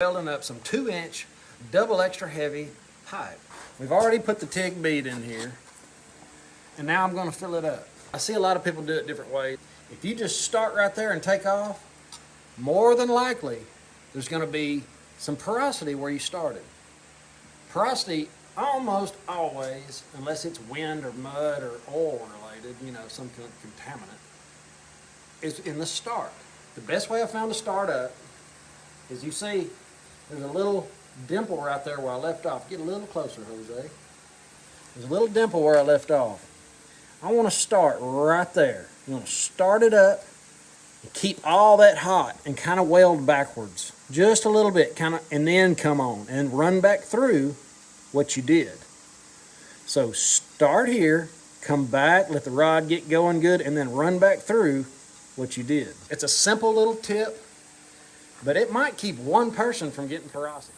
welding up some two inch double extra heavy pipe. We've already put the TIG bead in here and now I'm gonna fill it up. I see a lot of people do it different ways. If you just start right there and take off, more than likely there's gonna be some porosity where you started. Porosity almost always, unless it's wind or mud or oil related, you know, some kind of contaminant, is in the start. The best way I found to start up is you see there's a little dimple right there where I left off. Get a little closer, Jose. There's a little dimple where I left off. I want to start right there. You want to start it up and keep all that hot and kind of weld backwards just a little bit, kind of, and then come on and run back through what you did. So start here, come back, let the rod get going good, and then run back through what you did. It's a simple little tip, but it might keep one person from getting porosity.